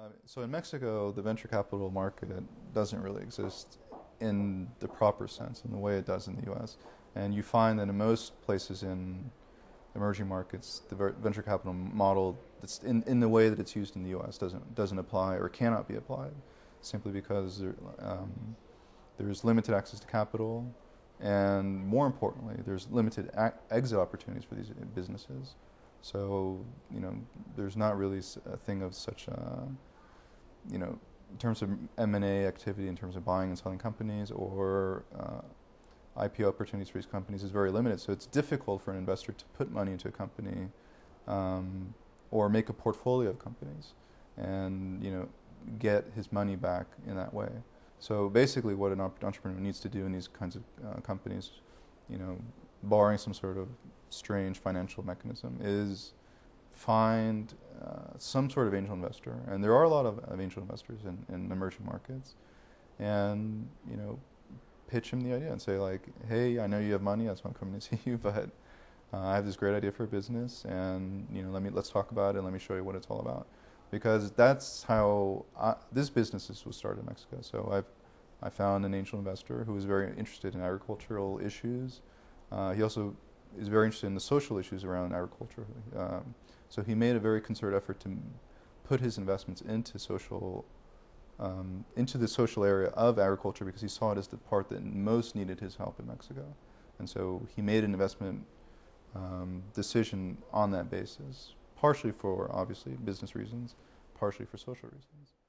Uh, so in Mexico, the venture capital market doesn't really exist in the proper sense, in the way it does in the U.S. And you find that in most places in emerging markets, the venture capital model, in, in the way that it's used in the U.S., doesn't doesn't apply or cannot be applied, simply because there, um, there's limited access to capital, and more importantly, there's limited exit opportunities for these businesses. So you know, there's not really a thing of such a, you know, in terms of M&A activity, in terms of buying and selling companies, or uh, IPO opportunities for these companies is very limited. So it's difficult for an investor to put money into a company um, or make a portfolio of companies and you know get his money back in that way. So basically, what an entrepreneur needs to do in these kinds of uh, companies, you know, barring some sort of strange financial mechanism, is find uh, some sort of angel investor, and there are a lot of, of angel investors in, in emerging markets, and you know, pitch him the idea and say like, hey, I know you have money, that's why I'm coming to see you, but uh, I have this great idea for a business, and you know, let me let's talk about it, and let me show you what it's all about, because that's how I, this business was started in Mexico. So I've I found an angel investor who was very interested in agricultural issues. Uh, he also is very interested in the social issues around agriculture. Um, so he made a very concerted effort to put his investments into social, um, into the social area of agriculture because he saw it as the part that most needed his help in Mexico. And so he made an investment um, decision on that basis, partially for obviously business reasons, partially for social reasons.